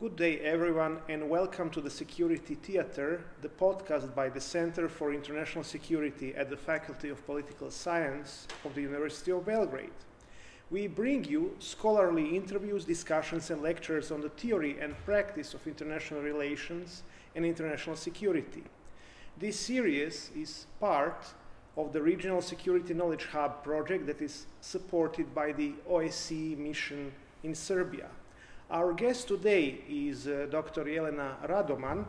Good day, everyone, and welcome to the Security Theater, the podcast by the Center for International Security at the Faculty of Political Science of the University of Belgrade. We bring you scholarly interviews, discussions, and lectures on the theory and practice of international relations and international security. This series is part of the Regional Security Knowledge Hub project that is supported by the OSCE mission in Serbia. Our guest today is uh, Dr. Jelena Radoman,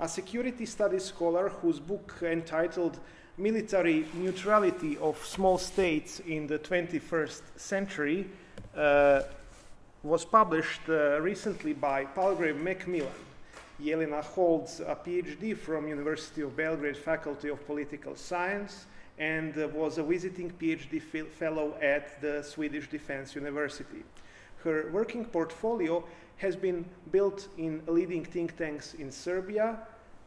a security studies scholar whose book entitled Military Neutrality of Small States in the 21st Century uh, was published uh, recently by Palgrave Macmillan. Jelena holds a PhD from University of Belgrade Faculty of Political Science and uh, was a visiting PhD fellow at the Swedish Defense University. Her working portfolio has been built in leading think tanks in Serbia,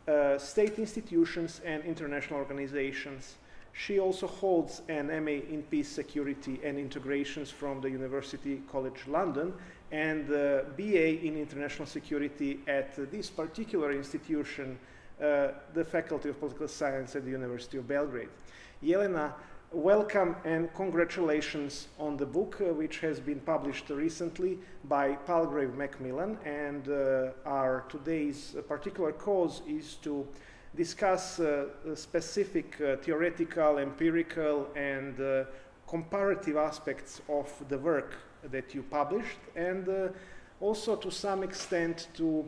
uh, state institutions, and international organizations. She also holds an MA in Peace, Security, and Integrations from the University College London and uh, BA in International Security at this particular institution, uh, the Faculty of Political Science at the University of Belgrade. Jelena welcome and congratulations on the book, uh, which has been published recently by Palgrave Macmillan. And uh, our today's particular cause is to discuss uh, specific uh, theoretical, empirical, and uh, comparative aspects of the work that you published, and uh, also to some extent to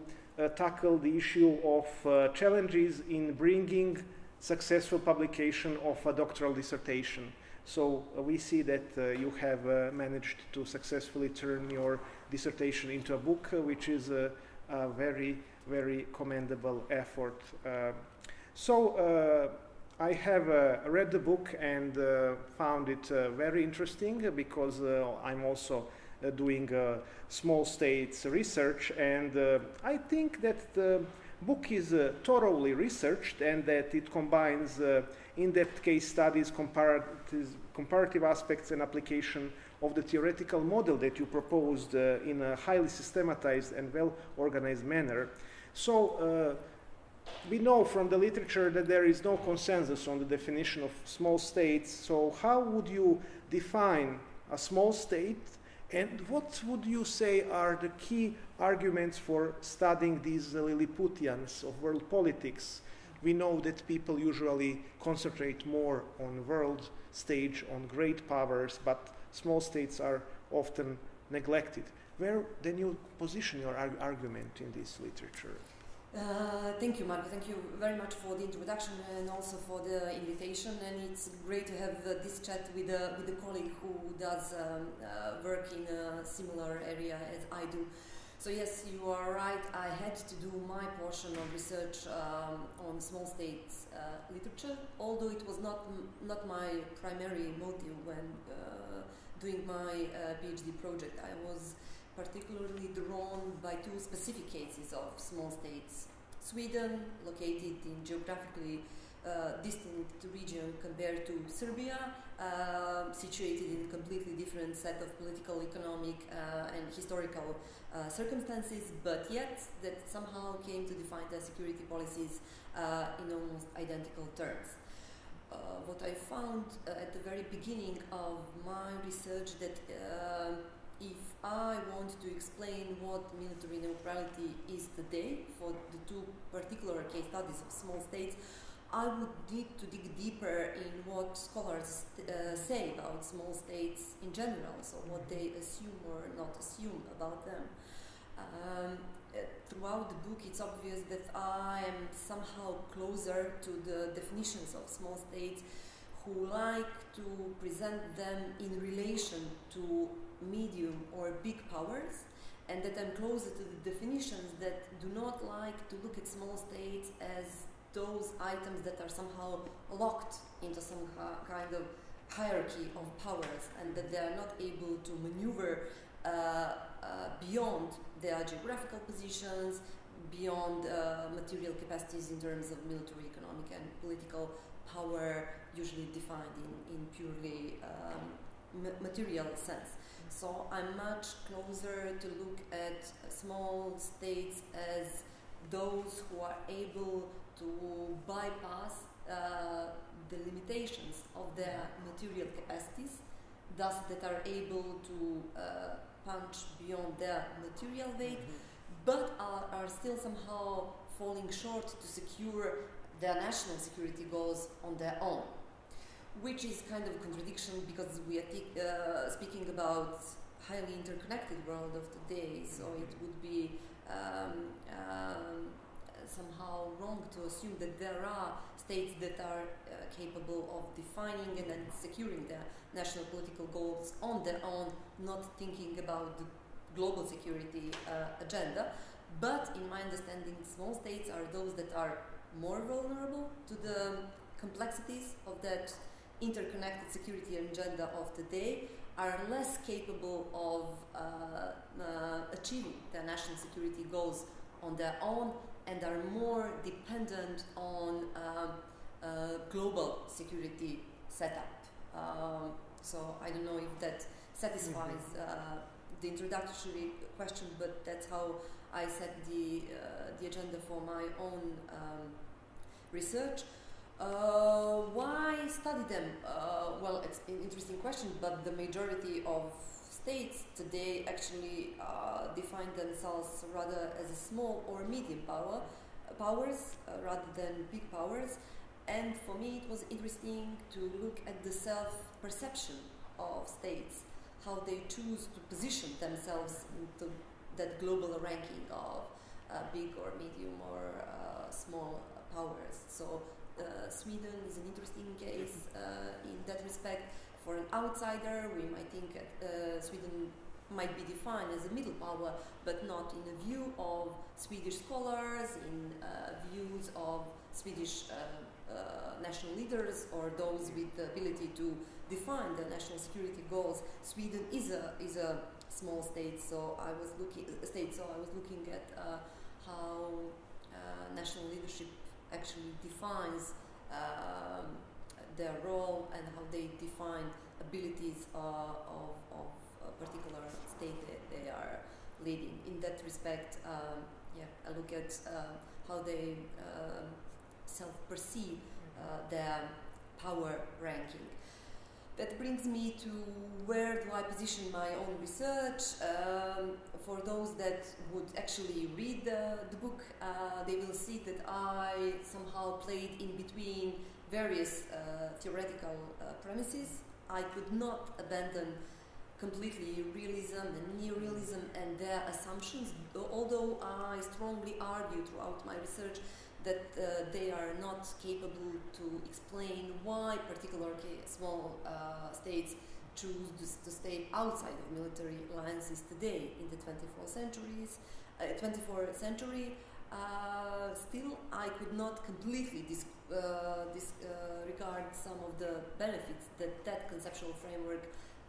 tackle the issue of challenges in bringing successful publication of a doctoral dissertation. So uh, we see that uh, you have uh, managed to successfully turn your dissertation into a book, uh, which is a, a, very, very commendable effort. Uh, so uh, I have read the book and found it very interesting because I'm also doing small states research, and I think that the book is uh, thoroughly researched and that it combines uh, in-depth case studies, comparative, comparative, aspects and application of the theoretical model that you proposed uh, in a highly systematized and well-organized manner. So uh, we know from the literature that there is no consensus on the definition of small states. So how would you define a small state and what would you say are the key arguments for studying these Lilliputians of world politics? We know that people usually concentrate more on world stage, on great powers, but small states are often neglected. Where then you position your arg argument in this literature? Uh, thank you, Marko. Thank you very much for the introduction and also for the invitation. And it's great to have uh, this chat with a, with a colleague who does um, uh, work in a similar area as I do. So yes, you are right. I had to do my portion of research um, on small states uh, literature, although it was not not my primary motive when uh, doing my PhD project. I was particularly drawn by two specific cases of small states. Sweden, located in geographically uh, distinct region compared to Serbia, uh, situated in completely different set of political, economic, uh, and historical uh, circumstances, but yet that somehow came to define their security policies uh, in almost identical terms. Uh, what I found at the very beginning of my research that if I want to explain what military neutrality is today for the two particular case studies of small states, I would need to dig deeper in what scholars uh, say about small states in general, so what they assume or not assume about them. Um, uh, throughout the book, it's obvious that I am somehow closer to the definitions of small states who like to present them in relation to medium or big powers, and that I'm closer to the definitions that do not like to look at small states as those items that are somehow locked into some kind of hierarchy of powers and that they are not able to maneuver uh, uh, beyond their geographical positions, beyond uh, material capacities in terms of military, economic, and political power, usually defined in, in purely um, material sense. So I'm much closer to look at small states as those who are able to bypass uh, the limitations of their material capacities, thus that are able to uh, punch beyond their material weight, mm-hmm. but are, are still somehow falling short to secure their national security goals on their own which is kind of a contradiction because we are uh, speaking about highly interconnected world of today. So it would be um, um, somehow wrong to assume that there are states that are uh, capable of defining and then securing their national political goals on their own, not thinking about the global security uh, agenda. But in my understanding, small states are those that are more vulnerable to the complexities of that interconnected security agenda of today are less capable of uh, uh, achieving their national security goals on their own and are more dependent on uh, uh global security setup. Um, so I don't know if that satisfies mm-hmm. uh, the introductory question, but that's how I set the uh, the agenda for my own um, research. Uh, why study them? Uh, well, it's an interesting question, but the majority of states today actually uh, define themselves rather as a small or medium power powers uh, rather than big powers. And for me, it was interesting to look at the self-perception of states, how they choose to position themselves into that global ranking of uh, big or medium or uh, small powers. So uh, Sweden is an interesting case uh, in that respect. For an outsider, we might think uh, Sweden might be defined as a middle power, but not in the view of Swedish scholars, in views of Swedish national leaders or those with the ability to define the national security goals. Sweden is a is a small state, so I was looking state. So I was looking at uh, how uh, national leadership actually defines um, their role and how they define abilities uh, of, of a particular state that they are leading. In that respect, um, yeah, I look at uh, how they uh, self-perceive uh, their power ranking. That brings me to where do I position my own research. Um, for those that would actually read the, the book, uh, they will see that I somehow played in between various uh, theoretical uh, premises. I could not abandon completely realism and neorealism and their assumptions, although I strongly argue throughout my research that uh, they are not capable to explain why particular small uh, states choose to, to, stay outside of military alliances today in the 24th centuries, uh, 24th century. Uh, still, I could not completely disregard uh, some of the benefits that that conceptual framework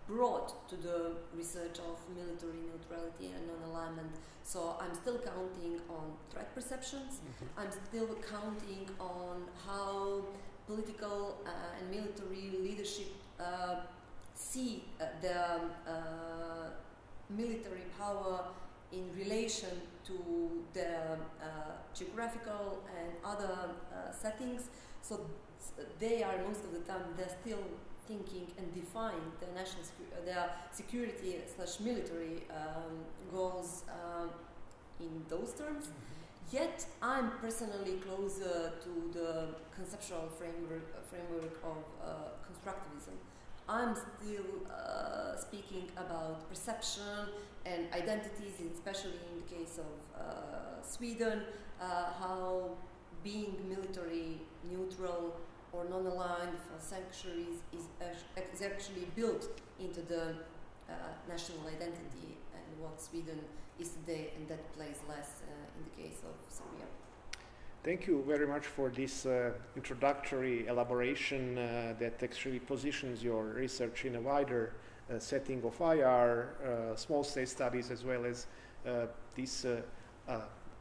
brought to the research of military neutrality and non-alignment. So I'm still counting on threat perceptions. Mm-hmm. I'm still counting on how political uh, and military leadership uh, see uh, the uh, military power in relation to the uh, geographical and other uh, settings. So they are most of the time they're still thinking and define their national secu- their security slash military um, goals um, in those terms. Mm-hmm. Yet I'm personally closer to the conceptual framework framework of uh, constructivism. I'm still uh, speaking about perception and identities, especially in the case of uh, Sweden, uh, how being military neutral or non-aligned for centuries is, is actually built into the uh, national identity and what Sweden is today, and that plays less uh, in the case of Serbia. Thank you very much for this uh, introductory elaboration uh, that actually positions your research in a wider uh, setting of IR, uh, small state studies, as well as this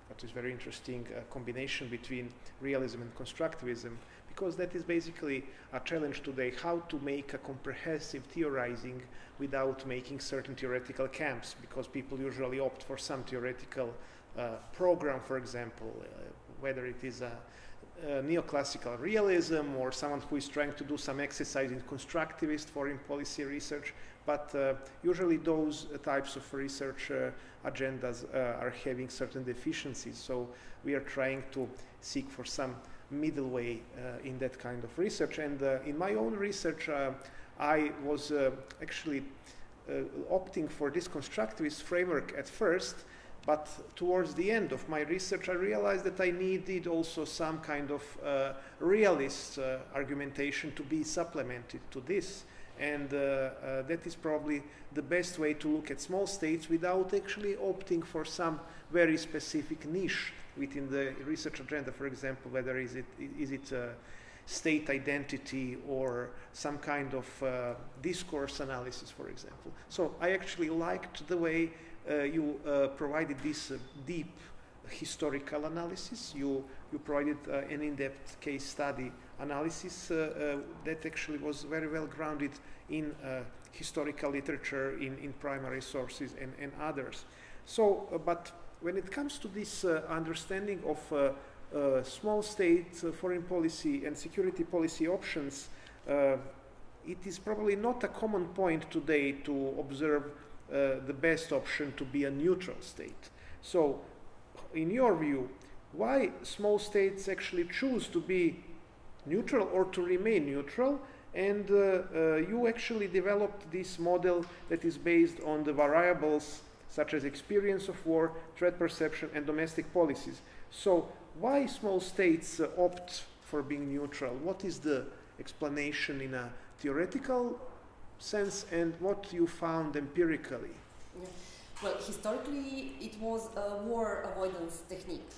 what is very interesting combination between realism and constructivism because that is basically a challenge today how to make a comprehensive theorizing without making certain theoretical camps because people usually opt for some theoretical uh, program, for example, uh, whether it is a, a, neoclassical realism or someone who is trying to do some exercise in constructivist foreign policy research. But uh, usually those types of research uh, agendas uh, are having certain deficiencies. So we are trying to seek for some middle way uh, in that kind of research. And in my own research, I was actually opting for this constructivist framework at first but towards the end of my research, I realized that I needed also some kind of uh, realist uh, argumentation to be supplemented to this. And uh, uh that is probably the best way to look at small states without actually opting for some very specific niche within the research agenda. For example, whether is it, is it uh, state identity or some kind of uh, discourse analysis, for example. So I actually liked the way uh, you uh, provided this uh, deep historical analysis. You, you provided an in-depth case study analysis that actually was very well grounded in historical literature, in, in primary sources and, and others. So, but when it comes to this understanding of uh, small state uh, foreign policy and security policy options, uh, it is probably not a common point today to observe uh, the best option to be a neutral state. So, in your view, why small states actually choose to be neutral or to remain neutral? And uh, uh, you actually developed this model that is based on the variables such as experience of war, threat perception, and domestic policies. So, why small states uh, opt for being neutral? What is the explanation in a theoretical sense and what you found empirically? Yeah. Well, historically, it was a war avoidance technique.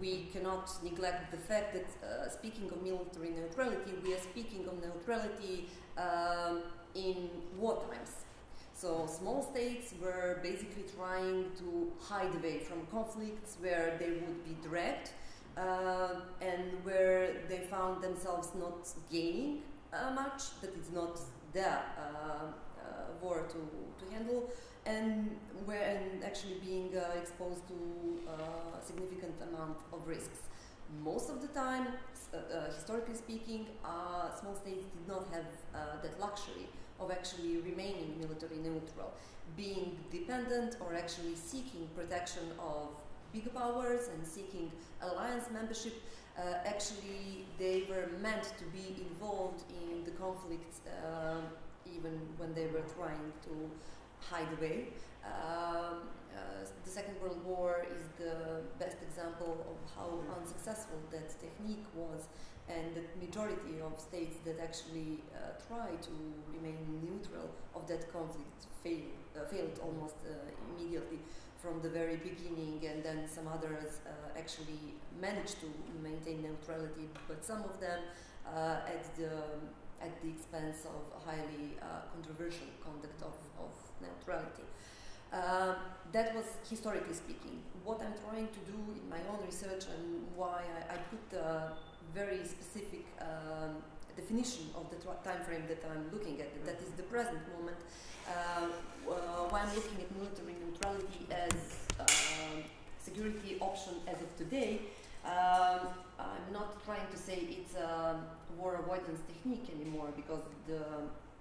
We cannot neglect the fact that, uh, speaking of military neutrality, we are speaking of neutrality um, in war times. So, small states were basically trying to hide away from conflicts where they would be dragged uh, and where they found themselves not gaining uh, much, that it's not their uh, uh, war to, to handle, and where and actually being uh, exposed to a significant amount of risks. Most of the time, historically speaking, small states did not have that luxury of actually remaining military neutral, being dependent or actually seeking protection of big powers and seeking alliance membership uh, actually they were meant to be involved in the conflicts uh, even when they were trying to hide away. Um, uh, the Second World War is the best example of how unsuccessful that technique was, and the majority of states that actually uh, try to remain neutral of that conflict fail, uh, failed almost uh, immediately from the very beginning, and then some others uh, actually managed to maintain neutrality, but some of them uh, at the at the expense of highly uh, controversial conduct of, of neutrality. Uh, that was historically speaking. What I'm trying to do in my own research and why I, I put a very specific um, definition of the time frame that I'm looking at, that is the present moment, uh, uh, why I'm looking at military neutrality as um, security option as of today, um, I'm not trying to say it's a war avoidance technique anymore because the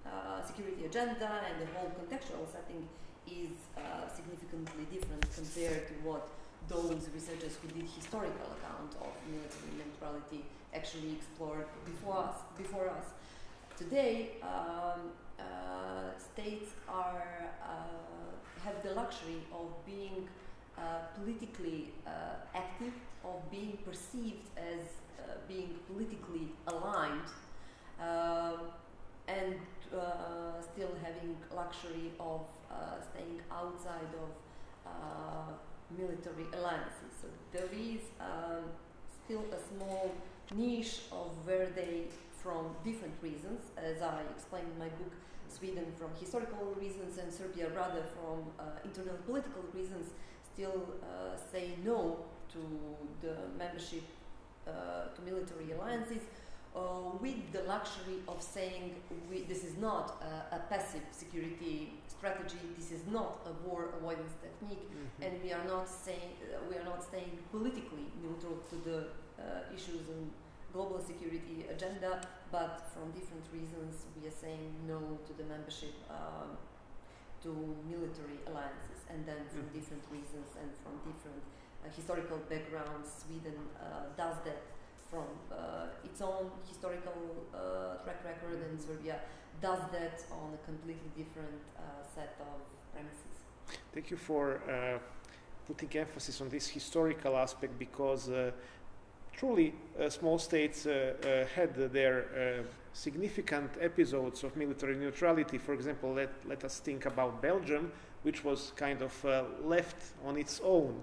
uh, security agenda and the whole contextual setting is uh, significantly different compared to what those researchers who did historical account of military neutrality actually explored before us. Before us. Today, um, uh, states are uh, have the luxury of being uh, politically active, of being perceived as being politically aligned, and still having luxury of staying outside of military alliances. So there is um, still a small niche of where they, from different reasons, as I explained in my book, Sweden from historical reasons and Serbia rather from uh, internal political reasons still uh, say no to the membership uh, to military alliances uh, with the luxury of saying we, this is not a, a, passive security strategy, this is not a war avoidance technique, mm-hmm. and we are not saying uh, we are not staying politically neutral to the issues and global security agenda, but from different reasons we are saying no to the membership um, to military alliances, and then from mm-hmm. different reasons and from different uh, historical backgrounds, Sweden uh, does that from uh, its own historical track record, and Serbia does that on a completely different set of premises. Thank you for putting emphasis on this historical aspect because truly uh, small states uh, uh, had their significant episodes of military neutrality. For example, let, let us think about Belgium, which was kind of left on its own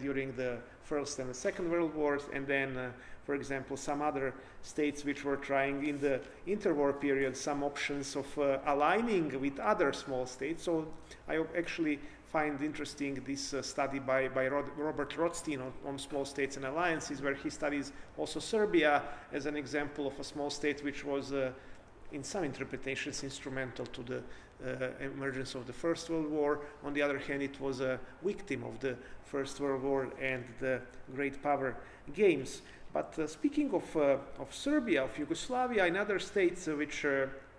during the First and the Second World Wars, and then for example, some other states which were trying in the interwar period some options of uh, aligning with other small states. So I actually find interesting this uh, study by, by Rod Robert Rothstein on, on, small states and alliances, where he studies also Serbia as an example of a small state which was, uh, in some interpretations, instrumental to the uh, emergence of the First World War. On the other hand, it was a victim of the First World War and the great power games. But uh, speaking of, uh, of Serbia, of Yugoslavia, and other states uh, which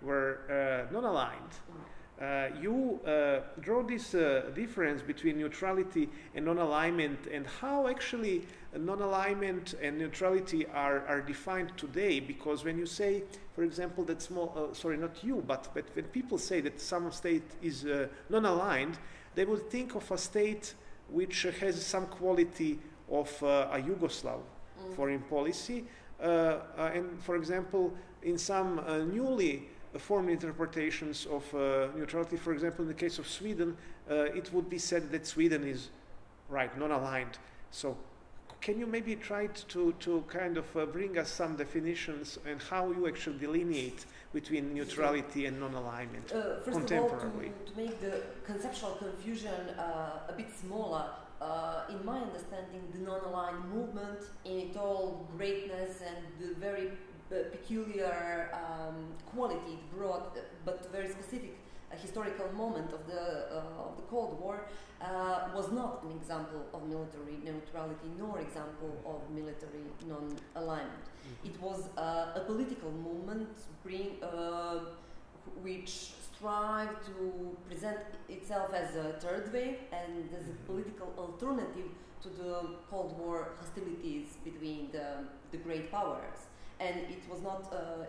were non-aligned, uh, Uh, you uh, draw this uh, difference between neutrality and non-alignment and how actually non-alignment and neutrality are, are defined today because when you say for example that small uh, sorry not you but, but when people say that some state is uh, non-aligned they would think of a state which has some quality of a Yugoslav mm. foreign policy and for example in some newly formal interpretations of uh, neutrality. For example, in the case of Sweden, uh, it would be said that Sweden is right, non-aligned. So can you maybe try to, to kind of uh, bring us some definitions and how you actually delineate between neutrality and non-alignment uh, first contemporarily? Of all, to, to make the conceptual confusion uh, a bit smaller, uh, in my understanding, the non-aligned movement in its all greatness and the very peculiar um, quality it brought, but very specific a historical moment of the uh, of the Cold War uh, was not an example of military neutrality nor example of military non-alignment. Mm-hmm. It was uh, a political movement bring, uh, which strived to present itself as a third wave and as a mm-hmm. political alternative to the Cold War hostilities between the, the great powers and it was not uh, uh,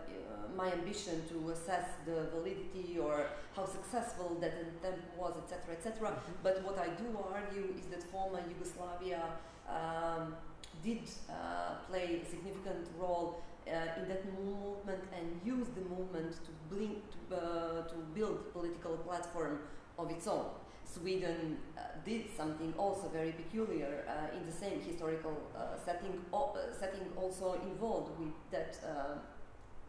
my ambition to assess the validity or how successful that attempt was, etc., etc. Mm-hmm. But what I do argue is that former Yugoslavia um, did uh, play a significant role uh, in that movement and used the movement to, blink, to, uh, to build political platform of its own. Sweden uh, did something also very peculiar uh, in the same historical uh, setting, uh, setting also involved with that, uh,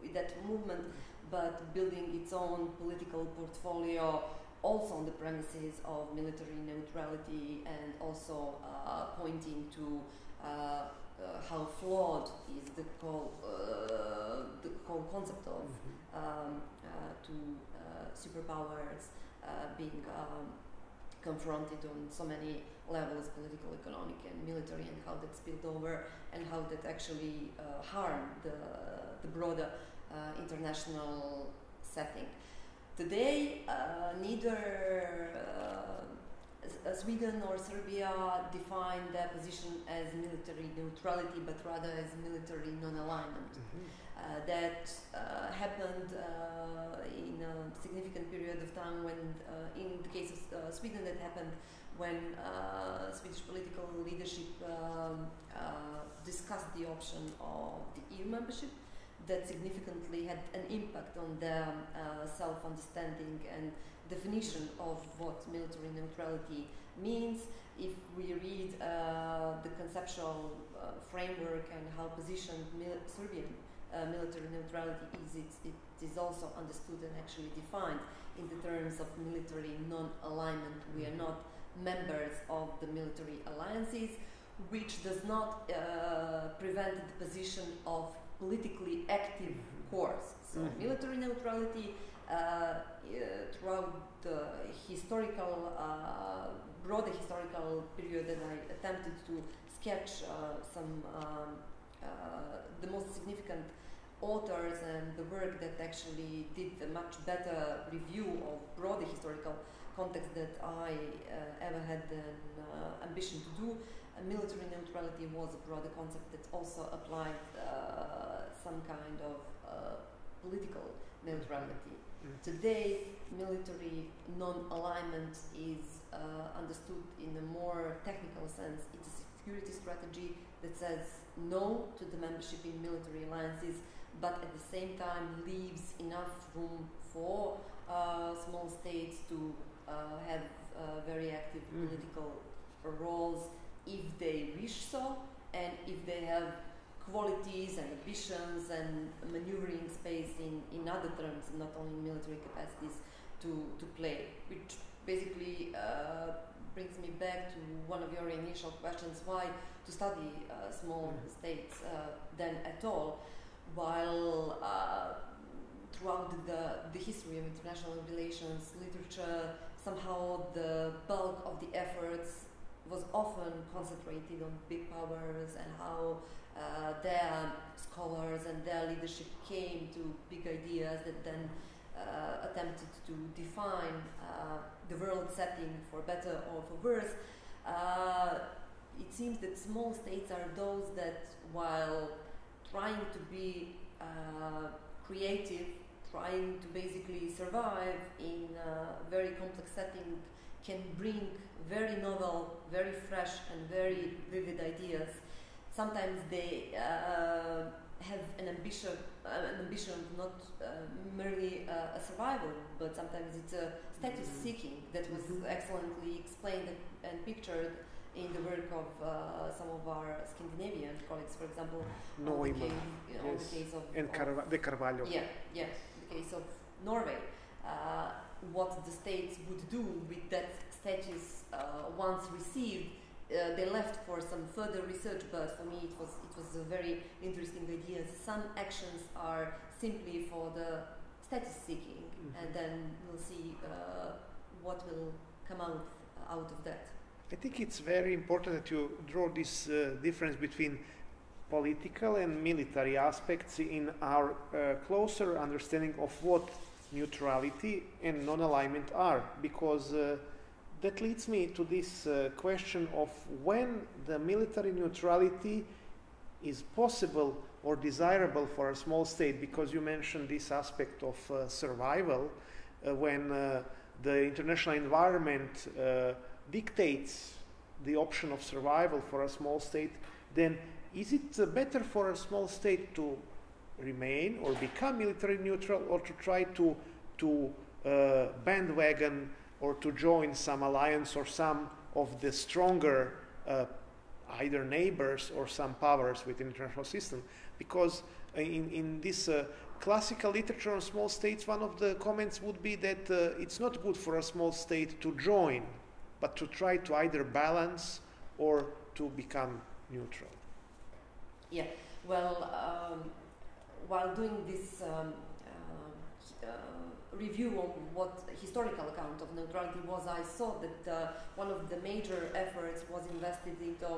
with that movement, but building its own political portfolio also on the premises of military neutrality and also uh, pointing to how flawed is the whole, the whole concept of mm-hmm. um, two superpowers being um, confronted on so many levels political, economic, and military, and how that spilled over, and how that actually uh, harmed the, the broader uh, international setting. Today, uh, neither uh, Sweden or Serbia define their position as military neutrality, but rather as military non alignment. Mm-hmm. Uh, that uh, happened uh, in a significant period time when, in the case of Sweden, that happened when Swedish political leadership um, discussed the option of the EU membership that significantly had an impact on their uh, self understanding and definition of what military neutrality means. If we read uh, the conceptual uh, framework and how positioned Serbian uh, military neutrality is, it, it is also understood and actually defined in the terms of military non-alignment. We are not members of the military alliances, which does not uh, prevent the position of politically active course. So Mhm. military neutrality uh, uh, throughout the historical, uh, broader historical period that I attempted to sketch uh, some um, uh, the most significant authors and the work that actually did a much better review of broader historical context that I uh, ever had an uh, ambition to do. Uh, military neutrality was a broader concept that also applied uh, some kind of uh, political neutrality. Mm. Today, military non-alignment is uh, understood in a more technical sense. It's a security strategy that says no to the membership in military alliances, but at the same time leaves enough room for uh, small states to uh, have uh, very active Mm. political roles if they wish so, and if they have qualities and ambitions and maneuvering space in, in other terms, not only military capacities, to, to play. Which basically uh, brings me back to one of your initial questions why to study uh, small Mhm. states uh, then at all, while uh, throughout the, the history of international relations literature, somehow the bulk of the efforts was often concentrated on big powers and how uh, their scholars and their leadership came to big ideas that then uh, attempted to define uh, the world setting for better or for worse. Uh, it seems that small states are those that, while trying to be uh, creative, trying to basically survive in a very complex setting, can bring very novel, very fresh, and very vivid ideas. Sometimes they uh, have an ambition, uh, an ambition not uh, merely uh, a survival, but sometimes it's a status Mhm. seeking that was Mhm. excellently explained and pictured in the work of uh, some of our Scandinavian colleagues, for example, on the Neumann case, on yes. the case of, and Carva- de Carvalho. yeah, yeah. The case of Norway, uh, what the states would do with that status uh, once received, uh, they left for some further research. But for me, it was it was a very interesting idea. Some actions are simply for the status seeking, Mhm. and then we'll see uh, what will come out out of that. I think it's very important that you draw this uh, difference between political and military aspects in our uh, closer understanding of what neutrality and non-alignment are, because uh, that leads me to this uh, question of when the military neutrality is possible or desirable for a small state, because you mentioned this aspect of uh, survival, uh, when the international environment dictates the option of survival for a small state, then is it better for a small state to remain or become military neutral or to try to, to uh, bandwagon or to join some alliance or some of the stronger uh, either neighbors or some powers within the international system? Because in, in this uh, classical literature on small states, one of the comments would be that uh, it's not good for a small state to join, but to try to either balance or to become neutral. Yeah, well, um, while doing this um, uh, uh, review on what historical account of neutrality was, I saw that uh, one of the major efforts was invested into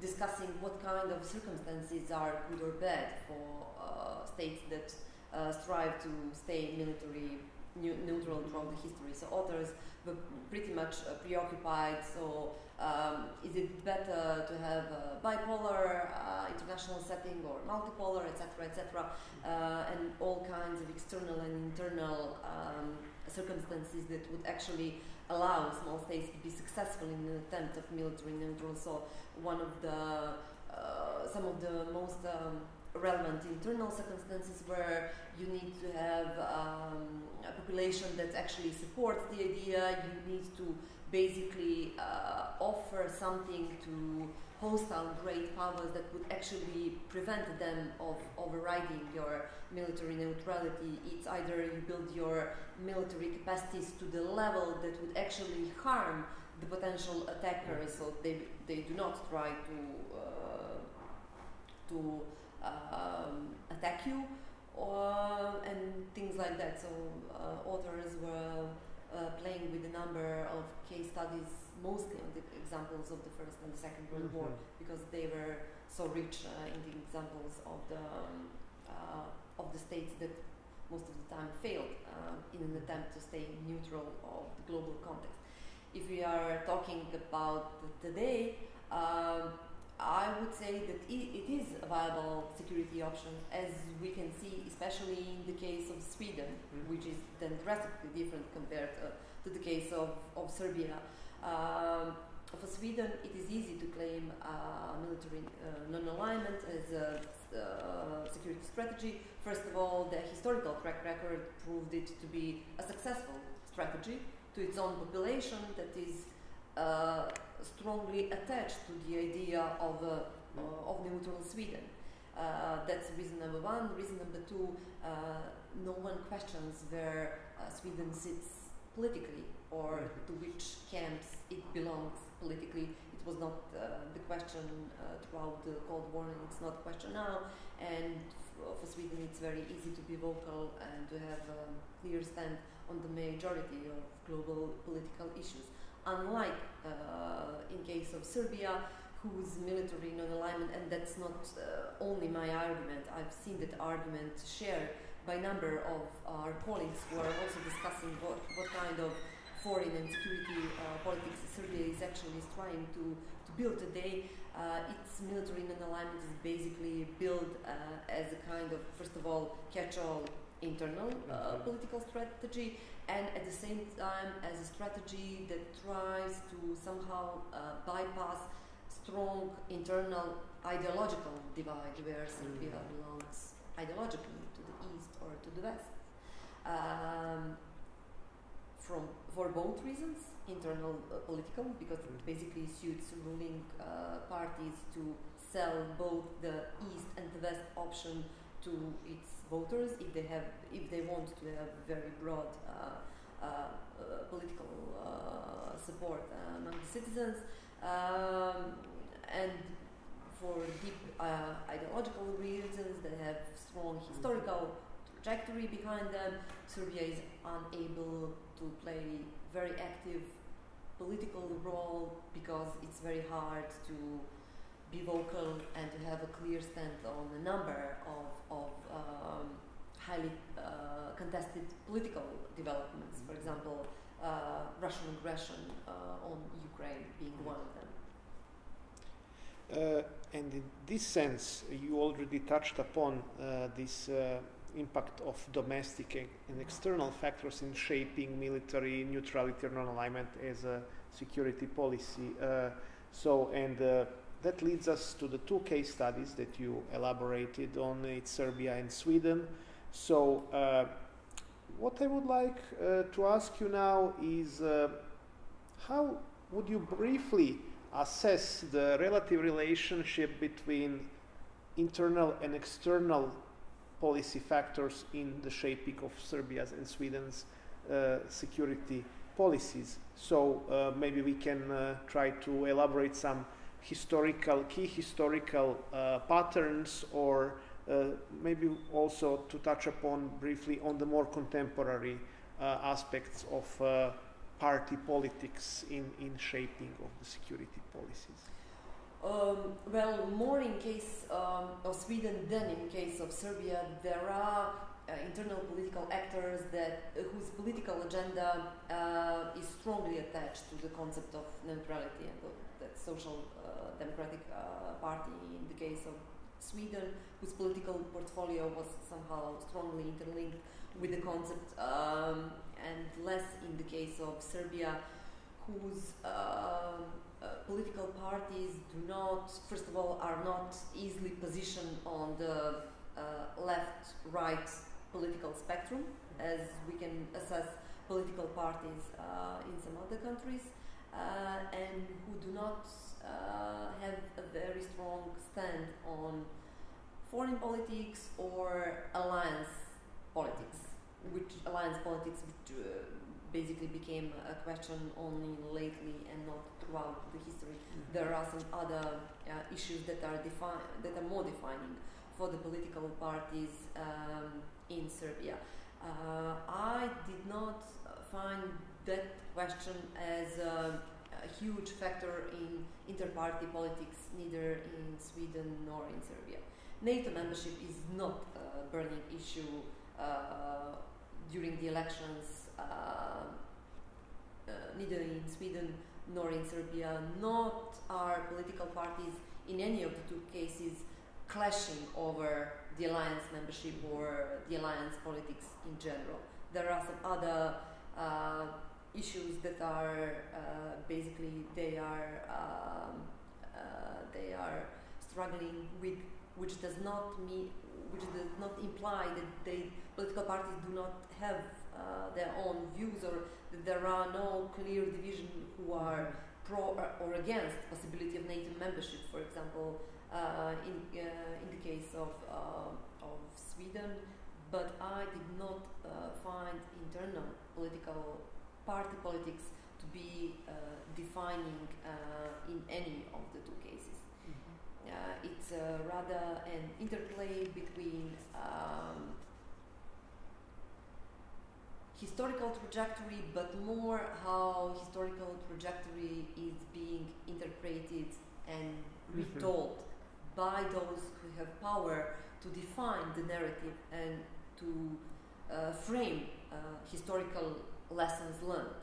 discussing what kind of circumstances are good or bad for uh, states that uh, strive to stay military neutral throughout the history. So authors were pretty much uh, preoccupied. So um, is it better to have a bipolar uh, international setting or multipolar, etc., etc., uh, and all kinds of external and internal um, circumstances that would actually allow small states to be successful in an attempt of military neutral. So one of the uh, some of the most um, relevant internal circumstances where you need to have um, a population that actually supports the idea. You need to basically uh, offer something to hostile great powers that would actually prevent them of overriding your military neutrality. It's either you build your military capacities to the level that would actually harm the potential attackers, so they, they do not try to uh, to um, attack you, or, and things like that. So uh, authors were uh, playing with a number of case studies, mostly on the examples of the First and the Second World War, Mhm. because they were so rich uh, in the examples of the um, uh, of the states that most of the time failed uh, in an attempt to stay neutral of the global context. If we are talking about today, um, I would say that it is a viable security option, as we can see, especially in the case of Sweden, Mhm. which is then drastically different compared uh, to the case of, of Serbia. Um, for Sweden, it is easy to claim uh, military uh, non-alignment as a uh, security strategy. First of all, the historical track record proved it to be a successful strategy to its own population that is uh, strongly attached to the idea of, uh, uh, of neutral Sweden. Uh, that's reason number one. Reason number two, uh, no one questions where uh, Sweden sits politically or Mhm. to which camps it belongs politically. It was not uh, the question uh, throughout the Cold War, and it's not a question now. And for Sweden, it's very easy to be vocal and to have a clear stand on the majority of global political issues. Unlike uh, in case of Serbia, whose military non-alignment, and that's not uh, only my argument. I've seen that argument shared by a number of our colleagues who are also discussing what, what kind of foreign and security uh, politics Serbia is actually trying to, to build today. Uh, its military non-alignment is basically built uh, as a kind of, first of all, catch-all internal uh, Mhm. political strategy, and at the same time as a strategy that tries to somehow uh, bypass strong internal ideological divide where Serbia Mm. belongs ideologically to the east or to the west. Um, from for both reasons, internal uh, political, because it Mhm. basically suits ruling uh, parties to sell both the east and the west option to its voters if they have if they want to have very broad uh, uh, uh, political uh, support among the citizens. Um, and for deep uh, ideological reasons they have strong historical trajectory behind them. Serbia is unable to play very active political role because it's very hard to be vocal and to have a clear stand on a number of, of um, highly uh, contested political developments. For example, uh, Russian aggression uh, on Ukraine being one of them. Uh, and in this sense, you already touched upon uh, this uh, impact of domestic and and external factors in shaping military neutrality or non-alignment as a security policy. Uh, so, and uh, that leads us to the two case studies that you elaborated on. It's Serbia and Sweden. So, uh, what I would like uh, to ask you now is uh, how would you briefly assess the relative relationship between internal and external policy factors in the shaping of Serbia's and Sweden's uh, security policies. So uh, maybe we can uh, try to elaborate some historical, key historical uh, patterns or uh, maybe also to touch upon briefly on the more contemporary uh, aspects of uh, party politics in, in shaping of the security policies. Um, well, more in case um, of Sweden than in case of Serbia, there are internal political actors that uh, whose political agenda uh, is strongly attached to the concept of neutrality and of that social uh, democratic uh, party. In the case of Sweden, whose political portfolio was somehow strongly interlinked with the concept, um, and less in the case of Serbia, whose um, uh, political parties do not, first of all, are not easily positioned on the uh, left-right political spectrum, as we can assess political parties uh, in some other countries, uh, and who do not uh, have a very strong stand on foreign politics or alliance politics, which alliance politics which, uh, basically became a question only lately and not throughout the history. There are some other uh, issues that are that are more defining. for the political parties um, in Serbia. Uh, I did not find that question as a, a, huge factor in inter-party politics, neither in Sweden nor in Serbia. NATO membership is not a burning issue uh, during the elections, uh, uh, neither in Sweden nor in Serbia. Not are political parties in any of the two cases clashing over the alliance membership or the alliance politics in general. There are some other uh, issues that are uh, basically they are um, uh, they are struggling with, which does not mean which does not imply that they political parties do not have uh, their own views or that there are no clear division who are pro or against possibility of NATO membership, for example, in, uh, in the case of, uh, of Sweden, but I did not uh, find internal political party politics to be uh, defining uh, in any of the two cases. Mm -hmm. it's rather an interplay between um, historical trajectory, but more how historical trajectory is being interpreted and mm-hmm. retold by those who have power to define the narrative and to uh, frame uh, historical lessons learned.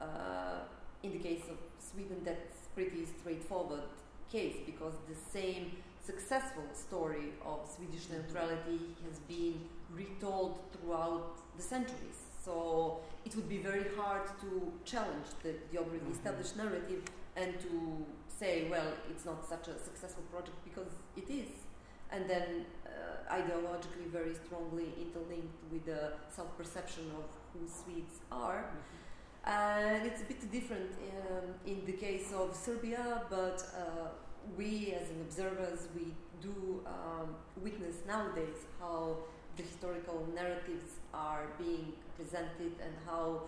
Uh, in the case of Sweden, that's pretty straightforward case because the same successful story of Swedish neutrality has been retold throughout the centuries. So it would be very hard to challenge the, the already mm-hmm. established narrative and to say, well, it's not such a successful project because it is. And then uh, ideologically very strongly interlinked with the self perception of who Swedes are. Mm-hmm. And it's a bit different um, in the case of Serbia, but uh, we as an observers, we do um, witness nowadays how the historical narratives are being presented and how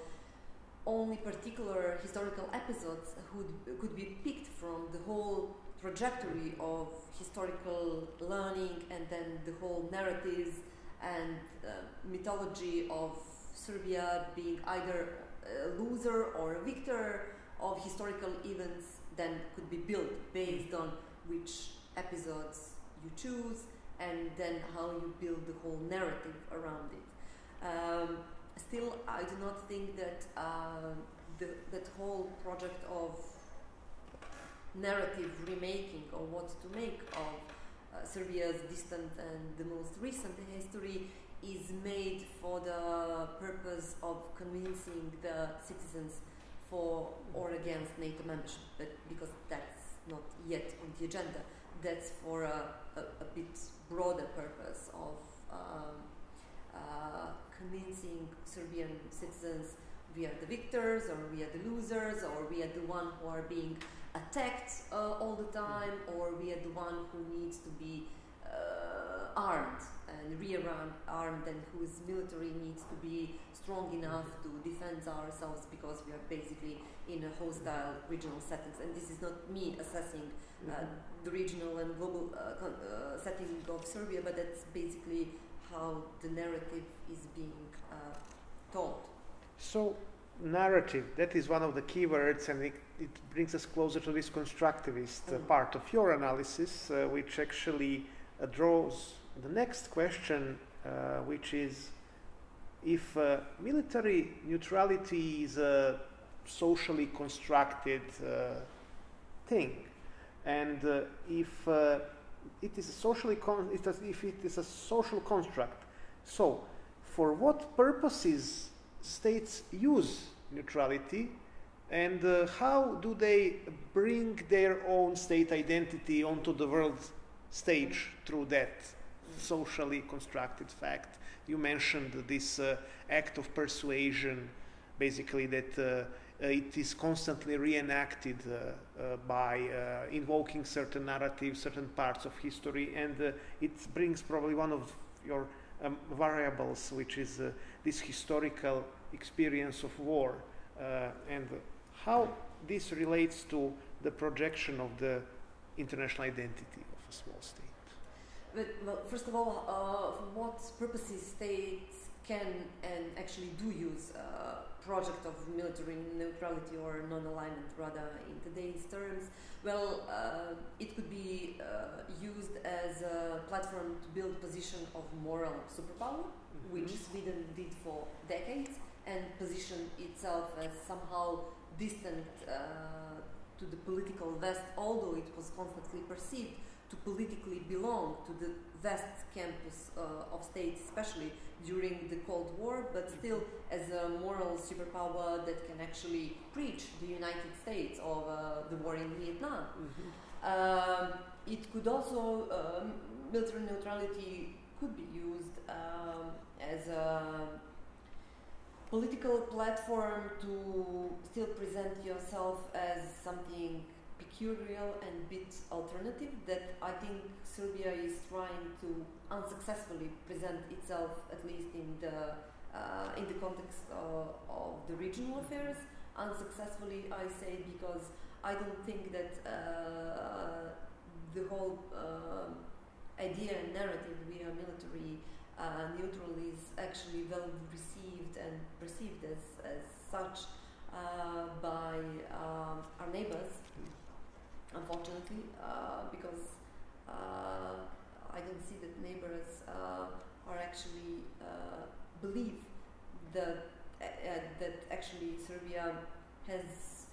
only particular historical episodes could, could be picked from the whole trajectory of historical learning and then the whole narratives and uh, mythology of Serbia being either a loser or a victor of historical events then could be built based on which episodes you choose and then how you build the whole narrative around it. Um, still, I do not think that uh, the, that whole project of narrative remaking or what to make of uh, Serbia's distant and the most recent history is made for the purpose of convincing the citizens for or against NATO membership, but because that's not yet on the agenda, that's for a, a, a bit broader purpose of um, uh, convincing Serbian citizens we are the victors or we are the losers or we are the one who are being attacked uh, all the time or we are the one who needs to be uh, armed and rearmed armed and whose military needs to be strong enough to defend ourselves because we are basically in a hostile regional settings. And this is not me assessing uh, mm-hmm. the regional and global uh, uh, setting of Serbia but that's basically how the narrative is being uh, told. So narrative, that is one of the keywords and it, it brings us closer to this constructivist mm. part of your analysis which actually draws the next question, uh, which is if uh, military neutrality is a socially constructed uh, thing, and uh, if uh, it is a socially it is, if it is a social construct, so for what purposes states use neutrality and uh, how do they bring their own state identity onto the world stage through that socially constructed fact. You mentioned this uh, act of persuasion, basically that uh, it is constantly reenacted uh, uh by uh, invoking certain narratives, certain parts of history, and uh, it brings probably one of your um, variables, which is this historical experience of war, and how this relates to the projection of the international identity of a small state. But, well, first of all, uh, for what purposes states can and actually do use uh, project of military neutrality or non-alignment rather in today's terms well uh, it could be uh, used as a platform to build position of moral superpower mm-hmm. which Sweden did for decades and position itself as somehow distant uh, to the political west although it was constantly perceived to politically belong to the vast campus uh, of states, especially during the Cold War, but still as a moral superpower that can actually preach the United States of uh, the war in Vietnam. Mm-hmm. Uh, it could also, um, military neutrality could be used um, as a political platform to still present yourself as something peculiar and bit alternative that I think Serbia is trying to unsuccessfully present itself, at least in the uh, in the context of, of, the regional affairs. Unsuccessfully, I say because I don't think that uh, the whole uh, idea and narrative we are military uh, neutral is actually well received and perceived as, as such uh, by um, our neighbors unfortunately, uh, because uh, I don't see that neighbors uh, are actually believe that that actually Serbia has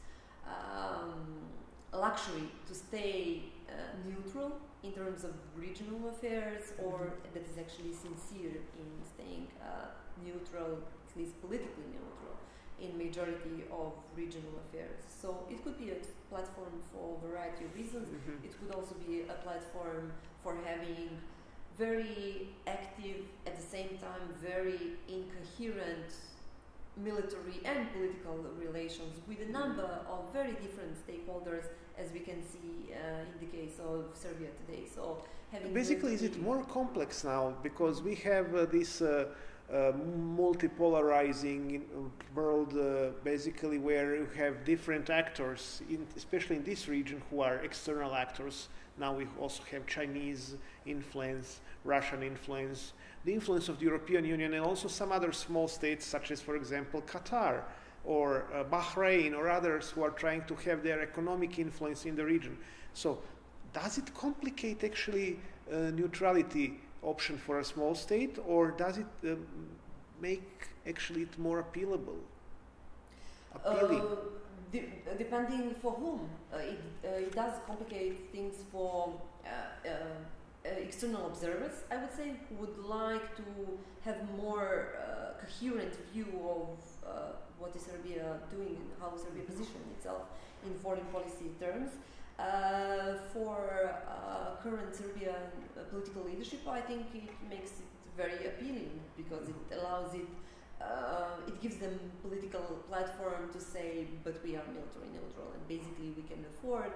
um, a luxury to stay uh, neutral in terms of regional affairs or mm-hmm. that is actually sincere in staying uh, neutral, at least politically neutral in majority of regional affairs. So it could be a platform for a variety of reasons. Mm-hmm. It could also be a platform for having very active, at the same time, very incoherent military and political relations with a number of very different stakeholders, as we can see uh, in the case of Serbia today. So, basically, is it more complex now because we have uh, this? Uh, uh, multipolarizing world, uh, basically where you have different actors, in, especially in this region, who are external actors. Now we also have Chinese influence, Russian influence, the influence of the European Union, and also some other small states, such as, for example, Qatar or uh, Bahrain or others who are trying to have their economic influence in the region. So, does it complicate actually uh, neutrality? Option for a small state, or does it um, make actually it more appealable? Appealing. Uh, de- depending for whom, uh, it, uh, it does complicate things for uh, uh, external observers. I would say who would like to have more coherent view of what is Serbia doing and how Serbia positions itself in foreign policy terms. Uh, for uh, current Serbian uh, political leadership, I think it makes it very appealing because it allows it, uh, it gives them political platform to say, but we are military neutral, and basically we can afford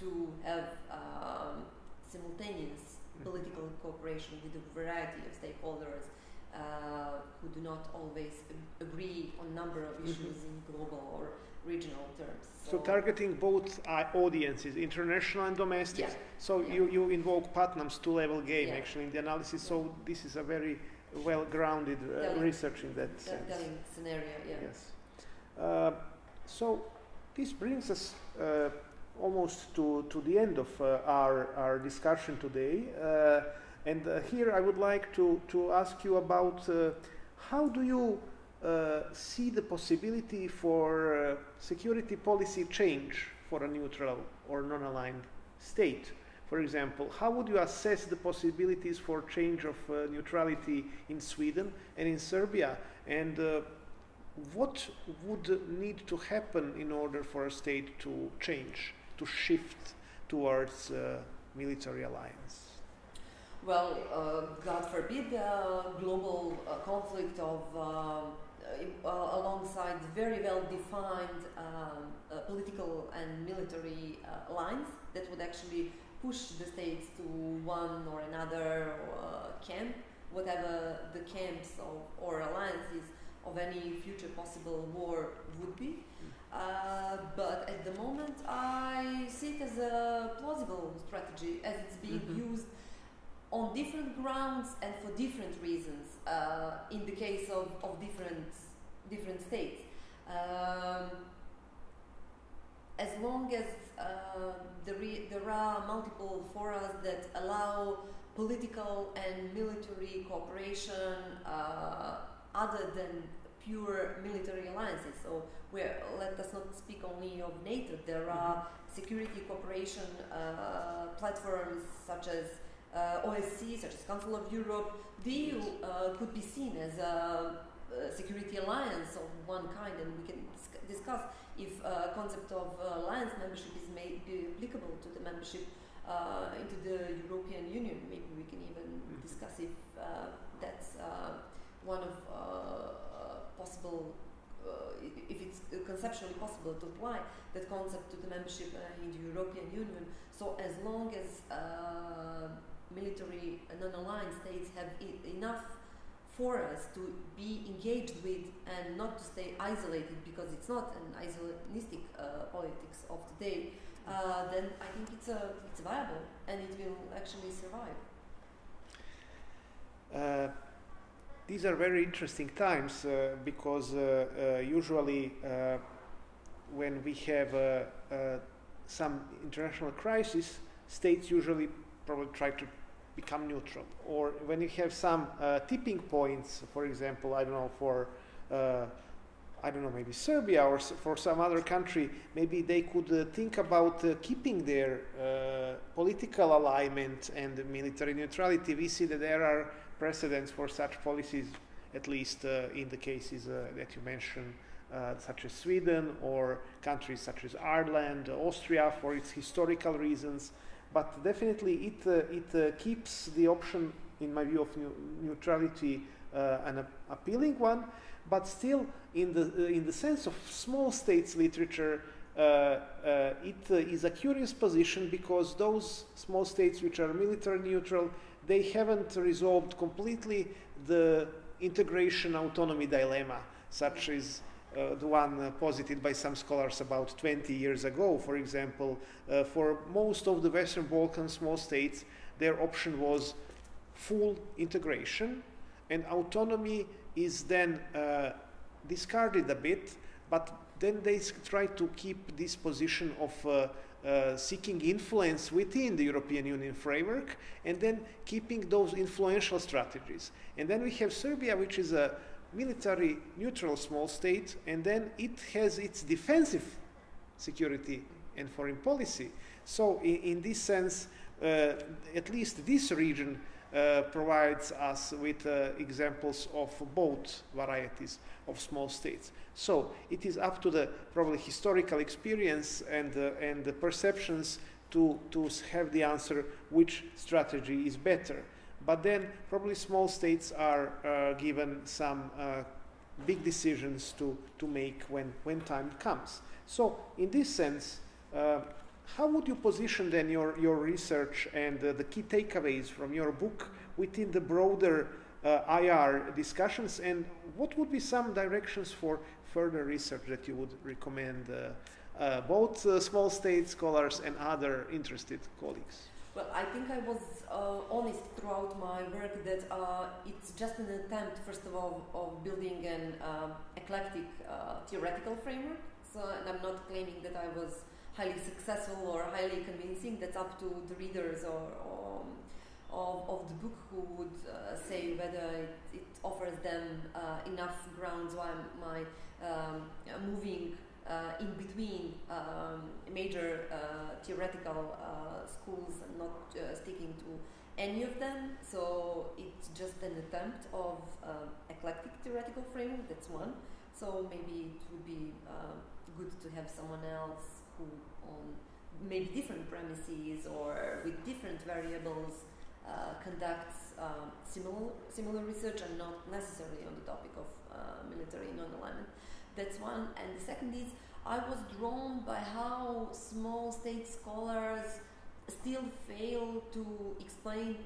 to have um, simultaneous mm-hmm. political cooperation with a variety of stakeholders uh, who do not always ag- agree on number of mm-hmm. issues in global or regional terms. So, so targeting both uh, audiences, international and domestic. Yeah. So yeah. you, you invoke Putnam's two-level game yeah. actually in the analysis. So this is a very well-grounded uh, research in that sense. scenario. Yes. Uh, so this brings us uh, almost to, to the end of uh, our, our discussion today. Uh, and here I would like to, to ask you about how do you see the possibility for uh, security policy change for a neutral or non-aligned state. For example, how would you assess the possibilities for change of uh, neutrality in Sweden and in Serbia? And uh, what would need to happen in order for a state to change, to shift towards uh, military alliance? Well, uh, God forbid, the global conflict of uh, uh, alongside very well defined um, uh, political and military uh, lines that would actually push the states to one or another uh, camp, whatever the camps of, or alliances of any future possible war would be. Uh, but at the moment, I see it as a plausible strategy as it's being mm-hmm. used on different grounds and for different reasons uh, in the case of, of different, different states. Um, as long as uh, there, there are multiple forums that allow political and military cooperation uh, other than pure military alliances. So let us not speak only of NATO. There are mm-hmm. security cooperation uh, platforms such as OSCE, such as Council of Europe. The EU uh, could be seen as a, security alliance of one kind, and we can discuss if a concept of alliance membership is made be applicable to the membership uh, into the European Union. Maybe we can even mm-hmm. discuss if uh, that's uh, one of possible uh, if it's conceptually possible to apply that concept to the membership uh, in the European Union. So as long as uh, military non-aligned states have enough for us to be engaged with and not to stay isolated because it's not an isolationistic uh, politics of today, uh, then I think it's, a, it's viable and it will actually survive. Uh, these are very interesting times uh, because uh, uh, usually uh, when we have uh, uh, some international crisis, states usually probably try to become neutral. Or when you have some tipping points, for example, I don't know, for I don't know, maybe Serbia or for some other country, maybe they could uh, think about uh, keeping their uh, political alignment and military neutrality. We see that there are precedents for such policies, at least uh, in the cases uh, that you mentioned, uh, such as Sweden or countries such as Ireland, Austria, for its historical reasons. But definitely, it it keeps the option, in my view, of neutrality an appealing one. But still, in the in the sense of small states literature, uh, uh, it uh, is a curious position because those small states which are military neutral they haven't resolved completely the integration autonomy dilemma, such as uh, the one uh, posited by some scholars about 20 years ago. For example, uh, for most of the Western Balkan small states, their option was full integration, and autonomy is then uh, discarded a bit, but then they try to keep this position of uh, uh, seeking influence within the European Union framework and then keeping those influential strategies. And then we have Serbia, which is a military neutral small state, and then it has its defensive security and foreign policy. So, in, in this sense, uh, at least this region uh, provides us with uh, examples of both varieties of small states. So it is up to the probably historical experience and, uh, and the perceptions to, to have the answer which strategy is better. But then probably small states are uh, given some uh, big decisions to, to make when, when time comes. So in this sense, how would you position then your, your research and uh, the key takeaways from your book within the broader uh, IR discussions and what would be some directions for further research that you would recommend uh, uh both uh, small state scholars and other interested colleagues? Well, I think I was uh, honest throughout my work that it's just an attempt, first of all, of building an um, eclectic theoretical framework. So, and I'm not claiming that I was highly successful or highly convincing. That's up to the readers or, or um, of, of the book who would uh, say whether it, it offers them uh, enough grounds while my um, moving uh, in between um, major uh, theoretical uh, schools and not sticking to any of them. So it's just an attempt of eclectic theoretical framework. That's one. So maybe it would be good to have someone else who on maybe different premises or with different variables uh, conducts um, similar similar research and not necessarily on the topic of uh, military non-alignment. That's one. And the second is I was drawn by how small state scholars still fail to explain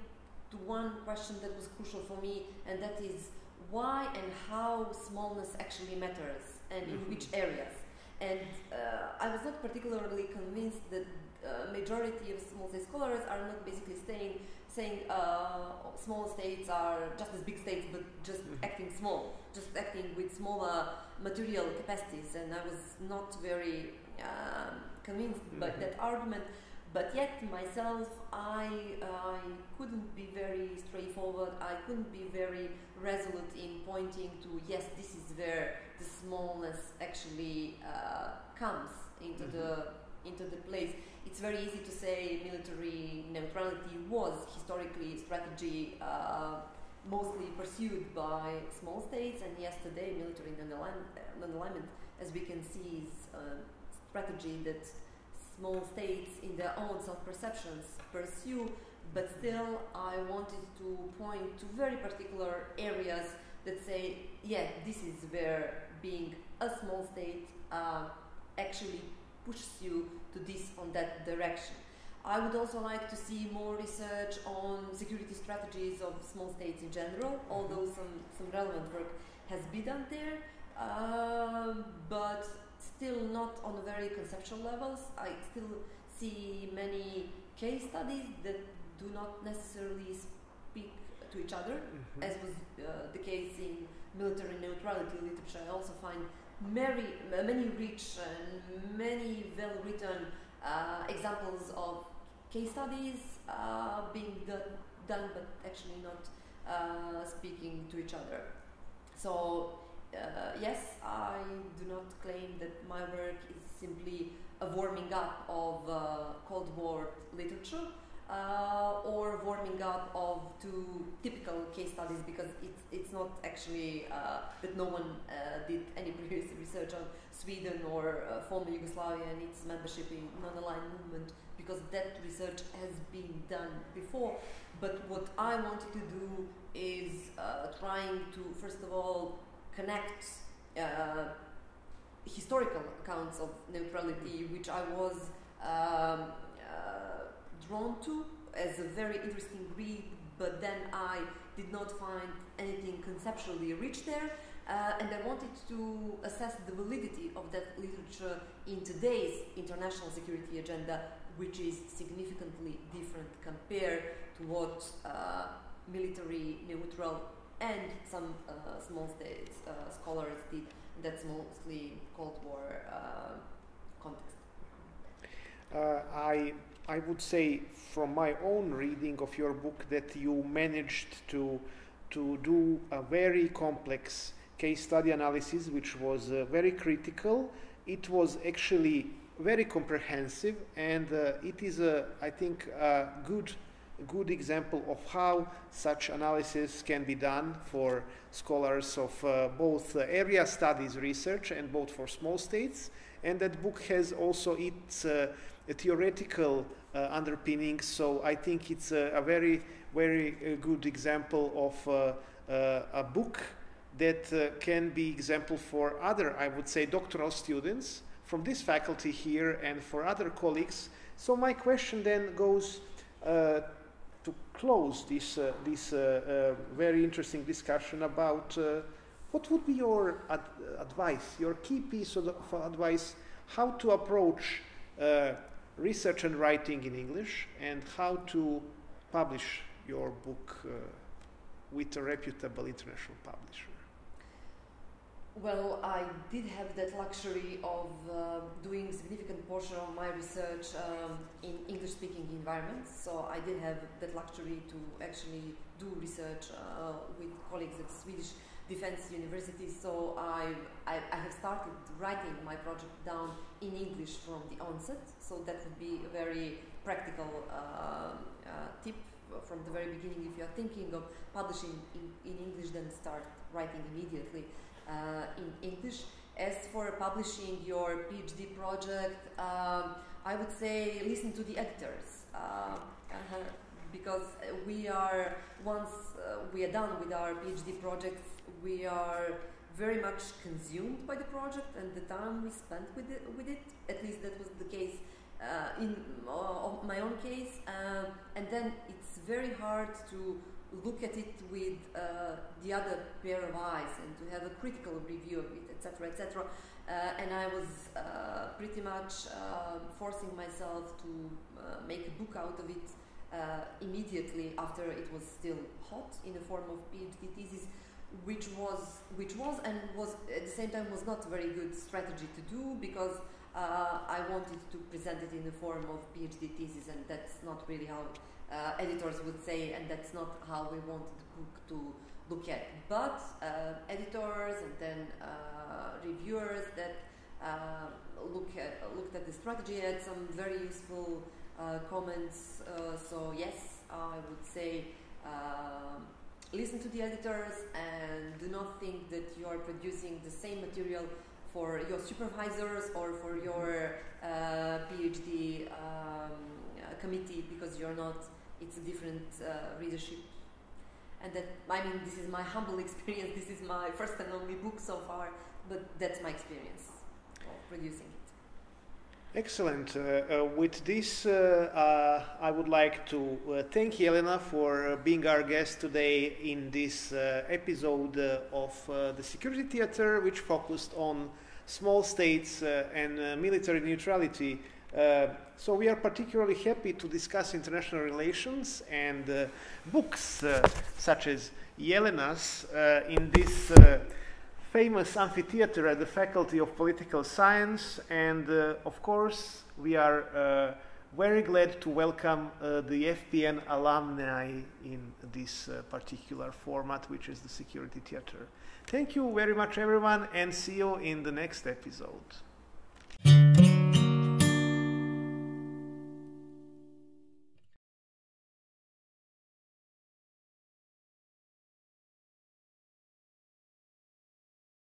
to one question that was crucial for me, and that is why and how smallness actually matters and in mm-hmm. which areas. And uh, I was not particularly convinced that uh, majority of small state scholars are not basically staying, saying uh, small states are just as big states but just Mhm. acting small, just acting with smaller material capacities. And I was not very um, convinced by Mhm. that argument. But yet myself, I, I couldn't be very straightforward. I couldn't be very resolute in pointing to yes, this is where the smallness actually uh, comes into Mhm. the into the place. It's very easy to say military neutrality was historically strategy uh, mostly pursued by small states, and yes, today military non-alignment as we can see, is a strategy that small states in their own self-perceptions pursue. But still, I wanted to point to very particular areas that say, yeah, this is where being a small state uh, actually pushes you to this on that direction. I would also like to see more research on security strategies of small states in general, although some, some relevant work has been done there, um, but still not on a very conceptual levels. I still see many case studies that do not necessarily speak to each other, Mhm. as was uh, the case in military neutrality literature. I also find many, many rich and many well written uh, examples of case studies uh, being do- done, but actually not uh, speaking to each other. So, uh, yes, I do not claim that my work is simply a warming up of uh, Cold War literature uh, or warming up of two typical case studies because it's, it's not actually uh, that no one uh, did any previous research on Sweden or uh, former Yugoslavia and its membership in non-aligned movement because that research has been done before. But what I wanted to do is uh, trying to first of all connect uh, historical accounts of neutrality, which I was um, uh, drawn to as a very interesting read, but then I did not find anything conceptually rich there. Uh, and I wanted to assess the validity of that literature in today's international security agenda, which is significantly different compared to what uh, military neutral and some uh, small states uh, scholars did. That's mostly Cold War uh, context. Uh, I I would say from my own reading of your book that you managed to to do a very complex case study analysis, which was uh, very critical. It was actually very comprehensive, and uh, it is a I think a good good example of how such analysis can be done for scholars of uh, both uh, area studies research and both for small states. And that book has also its uh, theoretical uh, underpinnings, so I think it's a, a very, very uh, good example of uh, a book that can be example for other, I would say, doctoral students from this faculty here and for other colleagues. So my question then goes uh, to close this, uh, this uh, very interesting discussion about what would be your ad- advice, your key piece of, of advice, how to approach research and writing in English, and how to publish your book uh, with a reputable international publisher. Well, I did have that luxury of uh, doing significant portion of my research um, in English-speaking environments. So I did have that luxury to actually do research uh, with colleagues at Swedish Defense University. So I, I, I have started writing my project down in English from the onset. So that would be a very practical uh, uh, tip from the very beginning. If you are thinking of publishing in, in English, then start writing immediately uh, in English. As for publishing your PhD project, um, I would say listen to the editors uh, uh-huh, because we are once uh, we are done with our PhD projects, we are very much consumed by the project and the time we spent with it. With it, at least that was the case uh, in uh, my own case, um, and then it's very hard to look at it with uh, the other pair of eyes and to have a critical review of it, etc., etc. Uh, and I was uh, pretty much uh, forcing myself to make a book out of it immediately after it was still hot in the form of PhD thesis, which was which was and was at the same time was not a very good strategy to do because uh, I wanted to present it in the form of PhD thesis, and that's not really how uh, editors would say, and that's not how we wanted the book to look at. But uh, editors and then reviewers that look at, looked at the strategy had some very useful comments. so yes, I would say. Um, listen to the editors and do not think that you are producing the same material for your supervisors or for your uh, PhD um, committee because you're not, it's a different uh, readership. And that, I mean, this is my humble experience, this is my first and only book so far, but that's my experience of producing. Excellent. Uh, uh, with this, uh, uh I would like to uh, thank Jelena for uh, being our guest today in this episode of the Security Theater, which focused on small states and military neutrality. so we are particularly happy to discuss international relations and books such as Jelena's in this famous amphitheater at the Faculty of Political Science, and uh, of course, we are uh, very glad to welcome uh, the FPN alumni in this uh, particular format, which is the Security Theater. Thank you very much, everyone, and see you in the next episode.